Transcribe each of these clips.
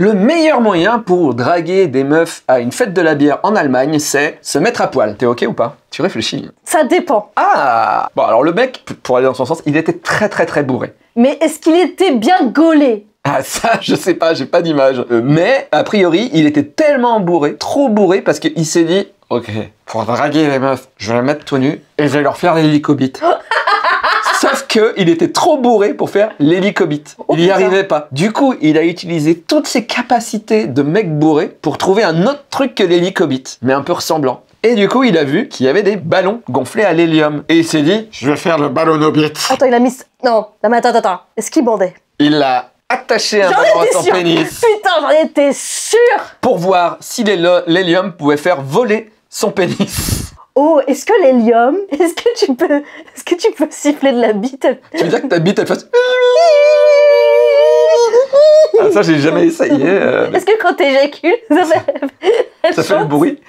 Le meilleur moyen pour draguer des meufs à une fête de la bière en Allemagne, c'est se mettre à poil. T'es ok ou pas? Tu réfléchis. Ça dépend. Ah Bon alors le mec, pour aller dans son sens, il était très très très bourré. Mais est-ce qu'il était bien gaulé? Ah ça, je sais pas, j'ai pas d'image. Euh, Mais a priori, il était tellement bourré, trop bourré, parce qu'il s'est dit, ok, pour draguer les meufs, je vais les mettre tout nus et je vais leur faire l'hélicobite. Sauf que il était trop bourré pour faire l'hélicobite. Oh, il y putain. arrivait pas. Du coup, il a utilisé toutes ses capacités de mec bourré pour trouver un autre truc que l'hélicobite, mais un peu ressemblant. Et du coup, il a vu qu'il y avait des ballons gonflés à l'hélium. Et il s'est dit, je vais faire le ballonobite. Attends, il a mis... Non, non mais attends, attends, attends. Est-ce qu'il bandait? Il a attaché un ballon à son pénis. Putain, j'en étais sûre pour voir si l'hélium pouvait faire voler son pénis. Oh, est-ce que l'hélium... Est-ce que tu peux... Est-ce que tu peux siffler de la bite? Tu veux dire que ta bite, elle fasse... Ah, ça, j'ai jamais essayé. euh, Est-ce que quand t'éjacules, ça fait... ça fait le bruit.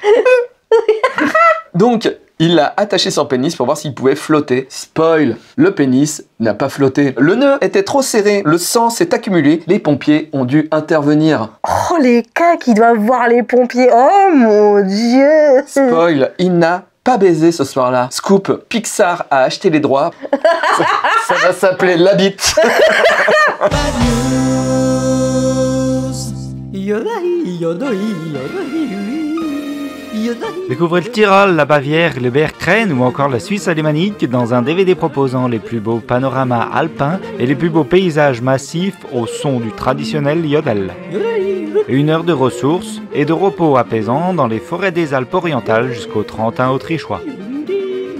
Donc, il a attaché son pénis pour voir s'il pouvait flotter. Spoil, le pénis n'a pas flotté. Le nœud était trop serré, le sang s'est accumulé, les pompiers ont dû intervenir. Oh, les cas qui doivent voir les pompiers. Oh mon dieu Spoil, il n'a pas baisé ce soir-là. Scoop, Pixar a acheté les droits. ça, ça va s'appeler La Bite. Découvrez le Tyrol, la Bavière, le Bergkrone ou encore la Suisse alémanique dans un DVD proposant les plus beaux panoramas alpins et les plus beaux paysages massifs au son du traditionnel yodel. Une heure de ressources et de repos apaisant dans les forêts des Alpes orientales jusqu'au Trentin autrichois.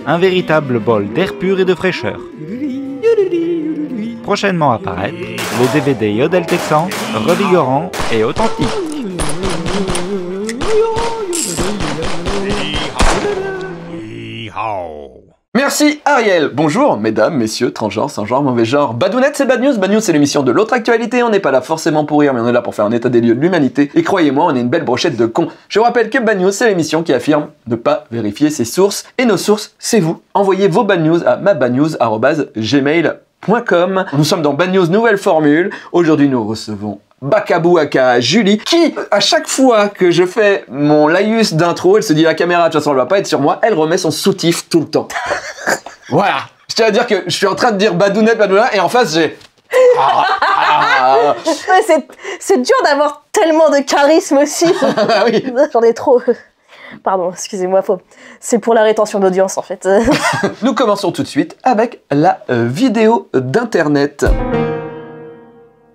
Un véritable bol d'air pur et de fraîcheur. Prochainement apparaître, le DVD Yodel Texan, revigorant et authentique. Merci Ariel. Bonjour mesdames, messieurs, transgenres, sans genre, mauvais genre. Badounette c'est Bad News. Bad News c'est l'émission de l'autre actualité. On n'est pas là forcément pour rire, mais on est là pour faire un état des lieux de l'humanité. Et croyez-moi, on est une belle brochette de cons. Je vous rappelle que Bad News c'est l'émission qui affirme ne pas vérifier ses sources. Et nos sources, c'est vous. Envoyez vos Bad News à mabadnews.gmail.com. Nous sommes dans Bad News nouvelle formule. Aujourd'hui nous recevons Bakabou aka Julie, qui, à chaque fois que je fais mon laïus d'intro, elle se dit la caméra, de toute façon, elle va pas être sur moi, elle remet son soutif tout le temps. voilà. Je tiens à dire que je suis en train de dire badounette, badounette, et en face, j'ai. Ah, ah, Ouais, c'est- C'est dur d'avoir tellement de charisme aussi. ah, oui. J'en ai trop. Pardon, excusez-moi, faut... c'est pour la rétention d'audience en fait. Nous commençons tout de suite avec la euh, vidéo d'internet.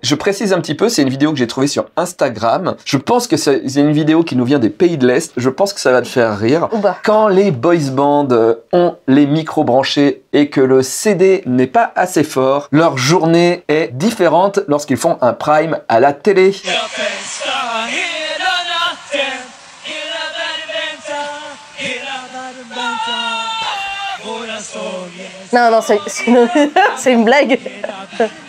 Je précise un petit peu, c'est une vidéo que j'ai trouvée sur Instagram. Je pense que c'est une vidéo qui nous vient des pays de l'Est. Je pense que ça va te faire rire. Bah. Quand les boys bands euh, ont les micros branchés et que le CD n'est pas assez fort, leur journée est différente lorsqu'ils font un prime à la télé. Non, non, c'est une blague.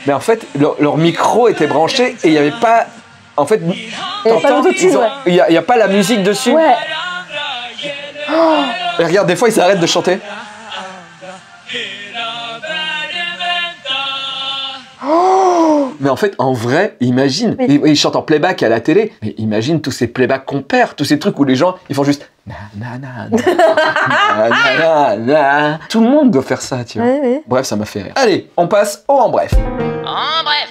Mais en fait, leur, leur micro était branché et il n'y avait pas. En fait, il n'y a, pas la musique dessus. Ouais. Et regarde, des fois, ils s'arrêtent de chanter. Mais en fait, en vrai, imagine, ils, ils chantent en playback à la télé, mais imagine tous ces playbacks qu'on perd, tous ces trucs où les gens, ils font juste na na na na na na na. Tout le monde doit faire ça, tu vois. Bref, ça m'a fait rire. Allez, on passe au en bref. En bref.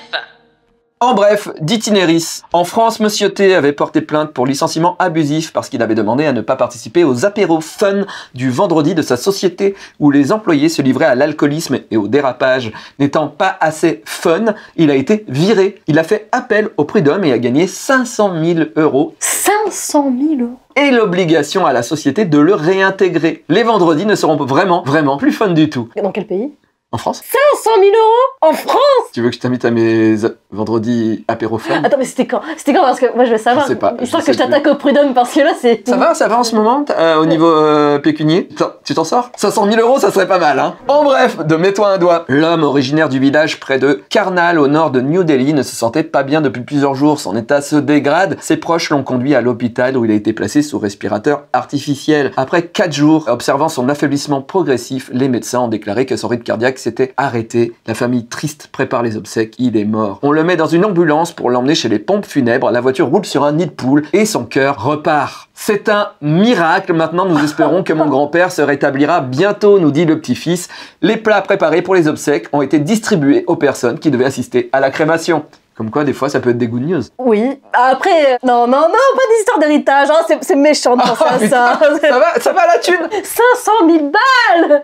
En bref, d'itinéris. En France, Monsieur T avait porté plainte pour licenciement abusif parce qu'il avait demandé à ne pas participer aux apéros fun du vendredi de sa société où les employés se livraient à l'alcoolisme et au dérapage. N'étant pas assez fun, il a été viré. Il a fait appel au prud'homme et a gagné 500 000 euros 500 000 euros. et l'obligation à la société de le réintégrer. Les vendredis ne seront vraiment, vraiment plus fun du tout. Dans quel pays? En France 500 000 euros? En France? Tu veux que je t'invite à mes vendredis apéro fun Attends, mais c'était quand? C'était quand? Parce que moi je veux savoir. Je sais pas, Histoire je que je t'attaque au prud'homme parce que là c'est. Ça va, ça va en ce moment euh, au niveau euh, pécunier? Tu t'en sors? 500 000 euros, ça serait pas mal, hein En bref, de mets-toi un doigt. L'homme originaire du village près de Karnal, au nord de New Delhi, ne se sentait pas bien depuis plusieurs jours. Son état se dégrade. Ses proches l'ont conduit à l'hôpital où il a été placé sous respirateur artificiel. Après 4 jours, observant son affaiblissement progressif, les médecins ont déclaré que son rythme cardiaque s'était arrêté. La famille triste prépare les obsèques. Il est mort. On le met dans une ambulance pour l'emmener chez les pompes funèbres. La voiture roule sur un nid de poule et son cœur repart. C'est un miracle. Maintenant, nous espérons que mon grand-père se rétablira bientôt, nous dit le petit-fils. Les plats préparés pour les obsèques ont été distribués aux personnes qui devaient assister à la crémation. Comme quoi, des fois, ça peut être des good news. Oui. Après, non, non, non, pas d'histoire d'héritage. hein, c'est- méchant de penser Ah, à putain, ça. ça va, ça va la thune 500 000 balles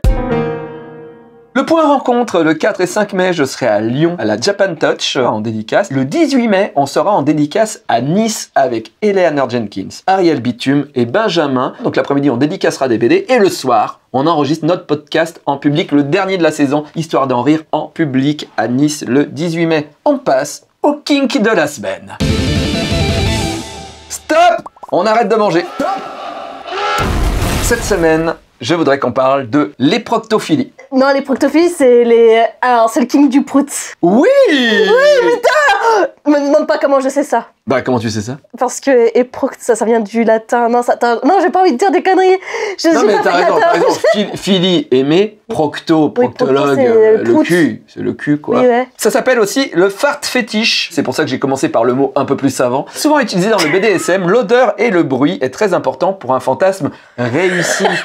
Le point rencontre, le 4 et 5 mai, je serai à Lyon, à la Japan Touch, euh, en dédicace. Le 18 mai, on sera en dédicace à Nice avec Eleanor Jenkins, Ariel Bitume et Benjamin. Donc l'après-midi, on dédicacera des BD et le soir, on enregistre notre podcast en public, le dernier de la saison, histoire d'en rire en public à Nice le 18 mai. On passe au kink de la semaine. Stop On arrête de manger. Cette semaine, je voudrais qu'on parle de l'éproctophilie. Non, les proctophilies, c'est les. Alors, c'est le king du prout. Oui Me demande pas comment je sais ça. Bah comment tu sais ça? Parce que éproct, ça, ça vient du latin. Non, ça, non j'ai pas envie de dire des conneries. Je Non j'ai mais pas t'as raison, raison. Phil- Phili, aimer, procto, procto, proctologue, euh, le le prout. cul, c'est le cul quoi. Oui, ouais. Ça s'appelle aussi le fart fétiche. C'est pour ça que j'ai commencé par le mot un peu plus savant. Souvent utilisé dans le BDSM, l'odeur et le bruit est très important pour un fantasme réussi.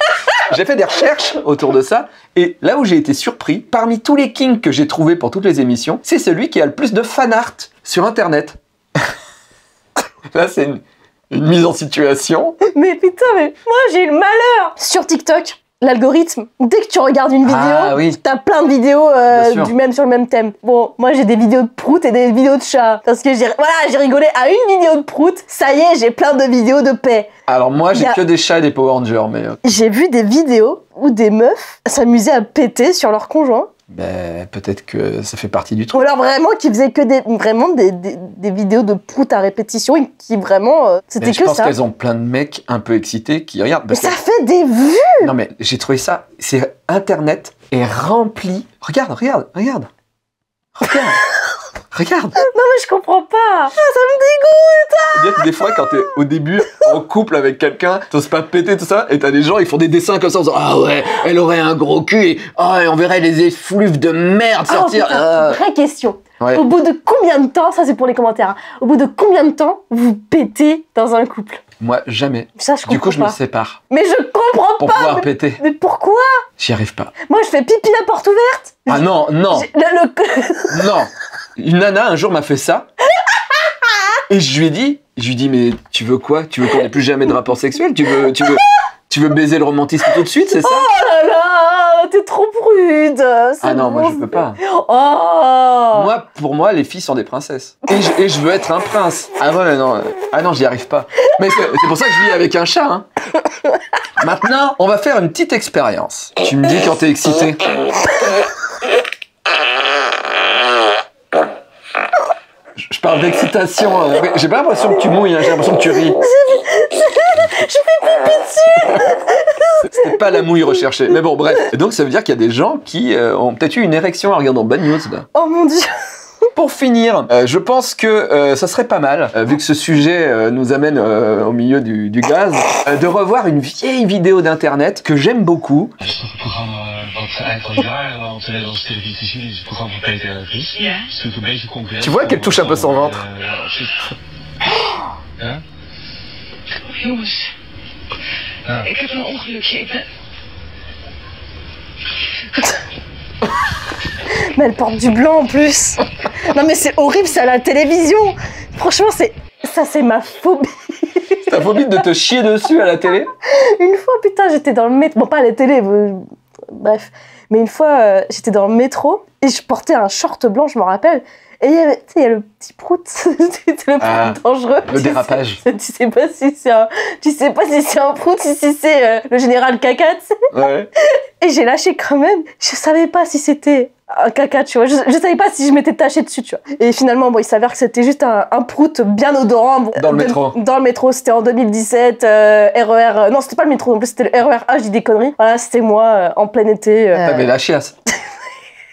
J'ai fait des recherches autour de ça et là où j'ai été surpris, parmi tous les kinks que j'ai trouvés pour toutes les émissions, c'est celui qui a le plus de fan art sur internet. là c'est une, une mise en situation. Mais putain, mais moi j'ai le malheur Sur TikTok, l'algorithme, dès que tu regardes une vidéo, Ah oui. t'as plein de vidéos euh, du même sur le même thème. Bon, moi j'ai des vidéos de prout et des vidéos de chat. Parce que j'ai voilà, j'ai rigolé à une vidéo de prout, ça y est, j'ai plein de vidéos de paix. Alors moi j'ai a- que des chats et des Power Rangers mais euh, J'ai vu des vidéos où des meufs s'amusaient à péter sur leur conjoint. Ben, peut-être que ça fait partie du Ou truc. alors vraiment qui faisaient que des, vraiment des, des, des vidéos de prout à répétition et qui vraiment. euh, C'était je que pense ça. qu'elles ont plein de mecs un peu excités qui regardent. Mais ça que- fait des vues Non mais j'ai trouvé ça, c'est Internet est rempli. Regarde, regarde, regarde. Regarde. Regarde. Non mais je comprends pas Ah, Ça me dégoûte C'est-à-dire que des fois quand t'es au début en couple avec quelqu'un, t'oses pas péter tout ça, et t'as des gens ils font des dessins comme ça en disant Ah ouais, elle aurait un gros cul et, ah, et on verrait les effluves de merde Ah, sortir. putain, Ah. Vraie question. Ouais. Au bout de combien de temps, ça c'est pour les commentaires, hein, au bout de combien de temps vous pétez dans un couple? Moi jamais. Ça je comprends Du coup je me pas. sépare Mais je comprends pour pas pouvoir mais, péter? mais pourquoi? J'y arrive pas. Moi je fais pipi la porte ouverte Ah non, non. Le- Non. Une nana un jour m'a fait ça. Et je lui ai dit, je lui dis mais tu veux quoi? Tu veux qu'on ait plus jamais de rapport sexuel? Tu veux, tu veux, tu veux baiser le romantisme tout de suite, c'est ça? Oh là là T'es trop prude Ah non, moi je peux pas. Oh Moi, pour moi, les filles sont des princesses. Et je, et je veux être un prince. Ah ouais, non, ah non, j'y arrive pas. Mais c'est c'est pour ça que je vis avec un chat. Hein. Maintenant, on va faire une petite expérience. Tu me dis quand t'es excité. Je je parle d'excitation. euh, mais J'ai pas l'impression que tu mouilles, hein, j'ai l'impression que tu ris. C'était pas la mouille recherchée. Mais bon, bref. Et donc, ça veut dire qu'il y a des gens qui euh, ont peut-être eu une érection en regardant Bad News. Là. Oh mon dieu Pour finir, euh, je pense que euh, ça serait pas mal, euh, vu que ce sujet euh, nous amène euh, au milieu du, du gaz, euh, de revoir une vieille vidéo d'internet que j'aime beaucoup. Tu vois qu'elle touche un peu son ventre. Ik ben... Mais elle porte du blanc en plus Non mais c'est horrible, c'est à la télévision Franchement, c'est... Ça c'est ma phobie T'as phobie de te chier dessus à la télé? Une fois, putain, j'étais dans le métro. Bon, pas à la télé, euh, bref. Mais une fois, euh, j'étais dans le métro et je portais un short blanc, je me rappelle. Et il y a le petit prout. C'était le prout Ah, dangereux. le Tu sais- dérapage. Tu sais pas si c'est un, tu sais pas si c'est un prout, si si c'est euh, le général caca, tu sais. Ouais. Et j'ai lâché quand même. Je savais pas si c'était un caca, tu vois. Je, je savais pas si je m'étais taché dessus, tu vois. Et finalement, bon, il s'avère que c'était juste un, un prout bien odorant. Bon, Dans le de- métro. Dans le métro, c'était en 2017. euh, RER. euh, non, c'était pas le métro non plus, c'était le RER H, je dis des conneries. Voilà, c'était moi euh, en plein été. euh, T'avais la chiasse.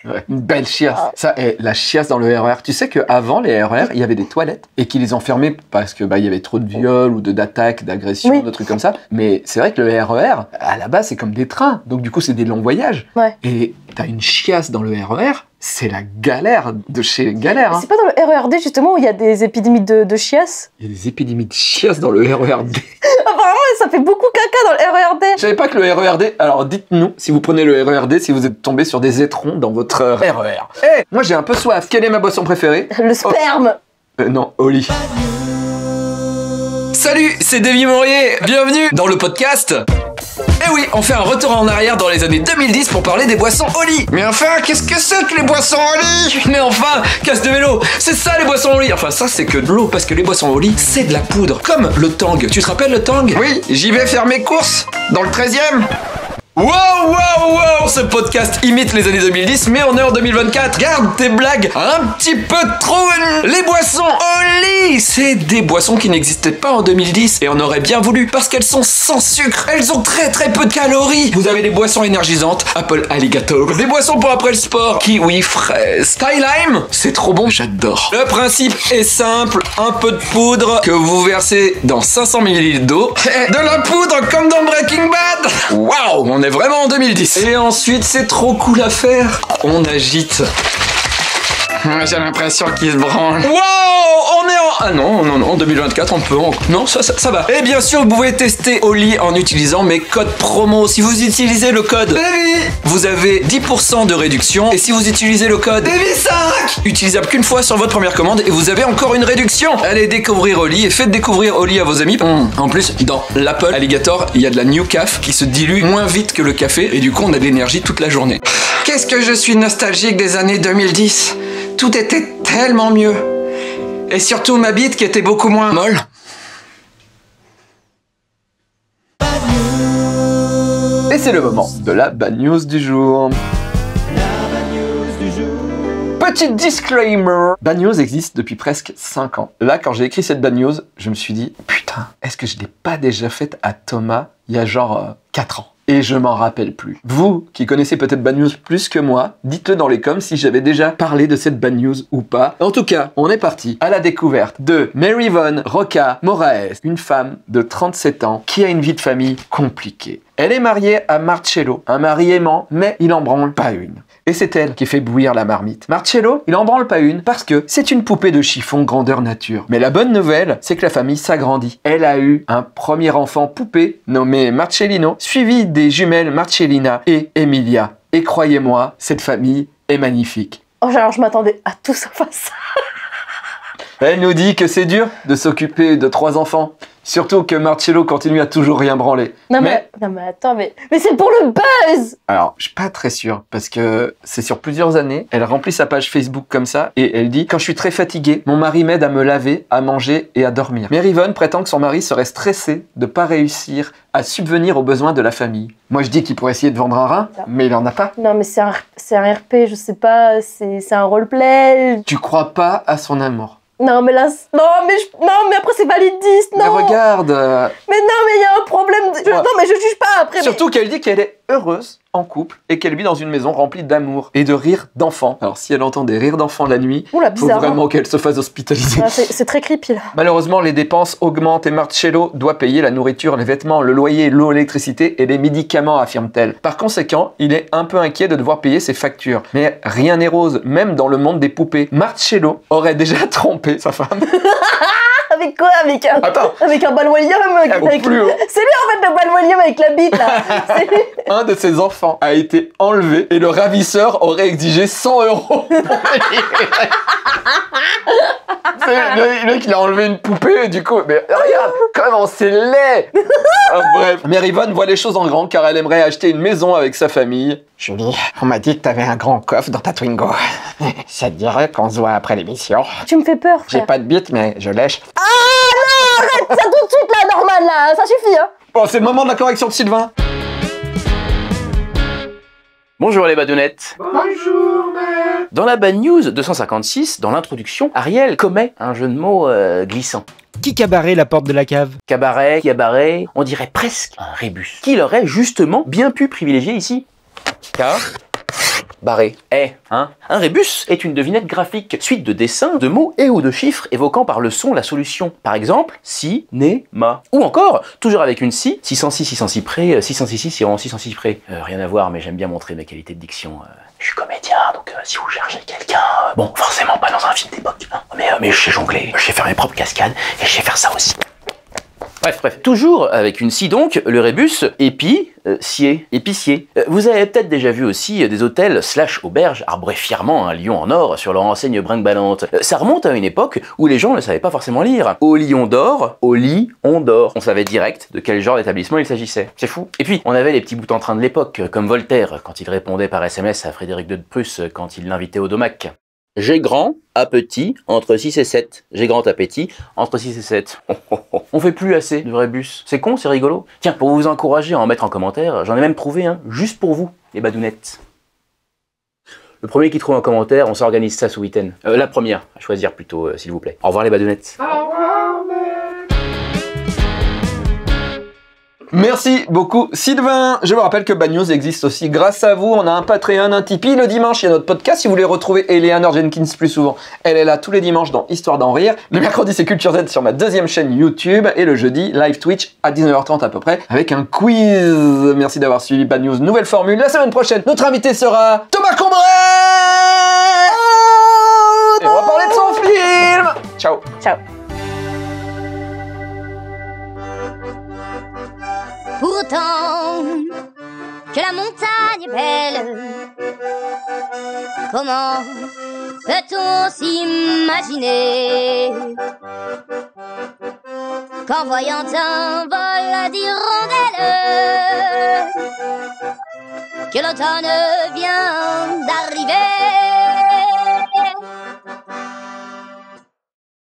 Ouais, une belle chiasse. Ah. Ça, et la chiasse dans le RER. Tu sais qu'avant les RER, il y avait des toilettes et qu'ils les ont fermées parce que bah il y avait trop de viols ou de d'attaques, d'agressions, Oui. de trucs comme ça. Mais c'est vrai que le RER, à la base, c'est comme des trains. Donc du coup, c'est des longs voyages. Ouais. Et t'as une chiasse dans le RER, c'est la galère de chez galère. hein. C'est pas dans le RERD justement où il y a des épidémies de, de chiasse Il y a des épidémies de chiasse dans le RERD. Apparemment, ça fait beaucoup caca dans le RERD. Je savais pas que le RERD. Alors dites-nous si vous prenez le RERD, si vous êtes tombé sur des étrons dans votre RER. Eh, moi j'ai un peu soif. Quelle est ma boisson préférée? Le sperme. Euh, Non, Oli. Salut, c'est Davy Mourier. Bienvenue dans le podcast. Eh oui, on fait un retour en arrière dans les années 2010 pour parler des boissons Oli. Mais enfin, qu'est-ce que c'est que les boissons Oli Mais enfin, casse de vélo, c'est ça les boissons Oli. Enfin, ça c'est que de l'eau parce que les boissons Oli, c'est de la poudre. Comme le Tang. Tu te rappelles le Tang? Oui, j'y vais faire mes courses dans le 13e. Wow, wow, wow Ce podcast imite les années 2010, mais on est en 2024. Garde tes blagues un petit peu trop. Les boissons Oli C'est des boissons qui n'existaient pas en 2010, et on aurait bien voulu, parce qu'elles sont sans sucre. Elles ont très très peu de calories. Vous avez des boissons énergisantes, Apple Alligator. Des boissons pour après le sport, kiwi, fraise. Sky Lime C'est trop bon, j'adore. Le principe est simple, un peu de poudre que vous versez dans 500 ml d'eau. De la poudre comme dans Breaking Bad Waouh On est vraiment en 2010. Et ensuite, c'est trop cool à faire. On agite. J'ai l'impression qu'il se branle. Wow On est en... Ah non, non, non, en 2024, on peut... en- Non, ça, ça, ça va. Et bien sûr, vous pouvez tester Oli en utilisant mes codes promo. Si vous utilisez le code Davy, vous avez 10% de réduction. Et si vous utilisez le code Davy5, utilisable qu'une fois sur votre première commande, et vous avez encore une réduction. Allez découvrir Oli et faites découvrir Oli à vos amis. Hum, En plus, dans l'Apple Alligator, il y a de la New Caf qui se dilue moins vite que le café, et du coup, on a de l'énergie toute la journée. Qu'est-ce que je suis nostalgique des années 2010 tout était tellement mieux. Et surtout ma bite qui était beaucoup moins molle. Et c'est le moment de la bad news du jour. Petit disclaimer Bad News existe depuis presque 5 ans. Là, quand j'ai écrit cette Bad News, je me suis dit, putain, est-ce que je l'ai pas déjà faite à Thomas il y a genre 4 ans? Et je m'en rappelle plus. Vous, qui connaissez peut-être Bad News plus que moi, dites-le dans les coms si j'avais déjà parlé de cette Bad News ou pas. En tout cas, on est parti à la découverte de Mary Von Roca Moraes, une femme de 37 ans qui a une vie de famille compliquée. Elle est mariée à Marcello, un mari aimant, mais il en branle pas une. Et c'est elle qui fait bouillir la marmite. Marcello, il en branle pas une parce que c'est une poupée de chiffon grandeur nature. Mais la bonne nouvelle, c'est que la famille s'agrandit. Elle a eu un premier enfant poupée nommé Marcellino, suivi des jumelles Marcellina et Emilia. Et croyez-moi, cette famille est magnifique. Oh, alors je m'attendais à tout sauf à ça. Elle nous dit que c'est dur de s'occuper de trois enfants. Surtout que Marcello continue à toujours rien branler. Non mais, non mais attends, mais, mais c'est pour le buzz Alors, je suis pas très sûr parce que c'est sur plusieurs années. Elle remplit sa page Facebook comme ça et elle dit Quand je suis très fatiguée, mon mari m'aide à me laver, à manger et à dormir. Mary Yvonne prétend que son mari serait stressé de pas réussir à subvenir aux besoins de la famille. Moi, je dis qu'il pourrait essayer de vendre un rein, mais il en a pas. Non mais c'est un, un RP, je sais pas, c'est un roleplay. Tu crois pas à son amour. Non mais là, non mais je- non mais après c'est valide 10, Mais non. regarde euh, Mais non mais il y a un problème. de- Ouais. Non mais je juge pas après. mais- Surtout qu'elle dit qu'elle est heureuse en couple et qu'elle vit dans une maison remplie d'amour et de rires d'enfants. Alors, si elle entend des rires d'enfants la nuit, Oula faut bizarre. hein. vraiment qu'elle se fasse hospitaliser. Ah, c'est c'est très creepy là. Malheureusement, les dépenses augmentent et Marcello doit payer la nourriture, les vêtements, le loyer, l'eau, l'électricité et les médicaments, affirme-t-elle. Par conséquent, il est un peu inquiet de devoir payer ses factures. Mais rien n'est rose, même dans le monde des poupées. Marcello aurait déjà trompé sa femme. Avec quoi Avec un, Attends. avec un bal William avec, haut. C'est lui en fait le bal William avec la bite là. Un de ses enfants a été enlevé et le ravisseur aurait exigé 100 euros. pour le livrer. C'est le, le mec, il a enlevé une poupée, du coup, mais regarde, comment c'est laid Ah, Bref, Mary Yvonne voit les choses en grand car elle aimerait acheter une maison avec sa famille. Julie, on m'a dit que t'avais un grand coffre dans ta Twingo. Ça te dirait qu'on se voit après l'émission Tu me fais peur J'ai pas de bite, mais je lèche. Ça tout de suite là normal là, ça suffit hein. Bon, c'est le moment de la correction de Sylvain. Bonjour les badounettes. Bonjour Dans la Bad News 256, dans l'introduction, Ariel commet un jeu de mots euh, glissant. Qui cabaret la porte de la cave? Cabaret, cabaret, on dirait presque un rébus. Qu'il aurait justement bien pu privilégier ici? Car barré. Eh, hein Un rébus est une devinette graphique, suite de dessins, de mots et ou de chiffres évoquant par le son la solution. Par exemple, si, né, ma. Ou encore, toujours avec une si, 606, 606 près, euh, 606, 606 près. Rien à voir, mais j'aime bien montrer mes qualités de diction. euh. Je suis comédien, donc euh, si vous cherchez quelqu'un, euh, bon, forcément pas dans un film d'époque, hein, mais, mais je sais jongler, je sais faire mes propres cascades, et je sais faire ça aussi. Bref, bref. Toujours avec une scie donc, le rébus, épi, euh, scier, épicier. Euh, vous avez peut-être déjà vu aussi euh, des hôtels slash auberges arborés fièrement un lion en or sur leur enseigne brinque-ballante. Ça remonte à une époque où les gens ne savaient pas forcément lire. Au lion d'or, au lit, on dort. On savait direct de quel genre d'établissement il s'agissait. C'est fou. Et puis, on avait les petits bouts en train de l'époque, comme Voltaire, quand il répondait par SMS à Frédéric de Prusse quand il l'invitait au domac. J'ai grand à petit entre 6 et 7. J'ai grand appétit entre 6 et 7. On fait plus assez de rébus. C'est con, c'est rigolo. Tiens, pour vous encourager à en mettre en commentaire, j'en ai même trouvé un juste pour vous, les badounettes. Le premier qui trouve un commentaire, on s'organise ça ce week-end. Euh, la première, à choisir plutôt, euh, s'il vous plaît. Au revoir les badounettes. Merci beaucoup Sylvain. Je vous rappelle que Bad News existe aussi grâce à vous. On a un Patreon, un Tipeee. Le dimanche, il y a notre podcast. Si vous voulez retrouver Eleanor Jenkins plus souvent, elle est là tous les dimanches dans Histoire d'en rire. Le mercredi, c'est Culture Z sur ma deuxième chaîne YouTube. Et le jeudi, live Twitch à 19h30 à peu près avec un quiz. Merci d'avoir suivi Bad News. Nouvelle formule. La semaine prochaine, notre invité sera Thomas Combray on va parler de son film Ciao Ciao. Pourtant que la montagne est belle, comment peut-on s'imaginer qu'en voyant un vol d'hirondelles, que l'automne vient d'arriver?